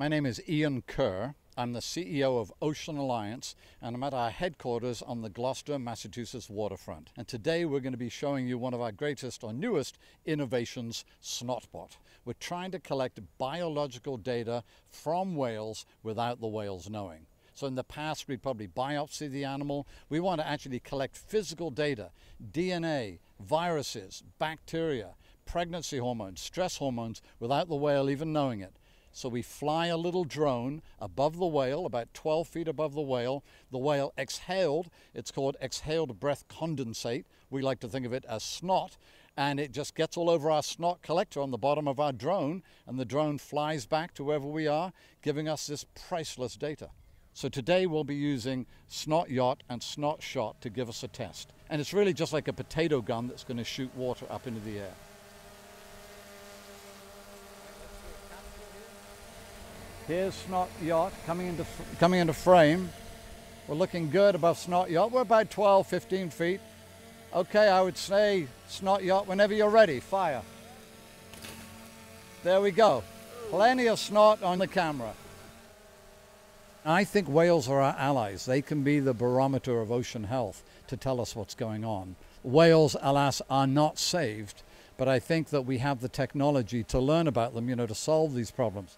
My name is Iain Kerr. I'm the CEO of Ocean Alliance, and I'm at our headquarters on the Gloucester, Massachusetts waterfront. And today we're going to be showing you one of our greatest or newest innovations, SnotBot. We're trying to collect biological data from whales without the whales knowing. So in the past, we'd probably biopsy the animal. We want to actually collect physical data, DNA, viruses, bacteria, pregnancy hormones, stress hormones, without the whale even knowing it. So we fly a little drone above the whale, about 12 feet above the whale. The whale exhaled. It's called exhaled breath condensate. We like to think of it as snot. And it just gets all over our snot collector on the bottom of our drone. And the drone flies back to wherever we are, giving us this priceless data. So today we'll be using Snot Yacht and Snot Shot to give us a test. And it's really just like a potato gun that's going to shoot water up into the air. Here's Snot Yacht coming into, coming into frame. We're looking good above Snot Yacht. We're about 12, 15 feet. Okay, I would say Snot Yacht whenever you're ready. Fire. There we go. Plenty of snot on the camera. I think whales are our allies. They can be the barometer of ocean health to tell us what's going on. Whales, alas, are not saved, but I think that we have the technology to learn about them, you know, to solve these problems.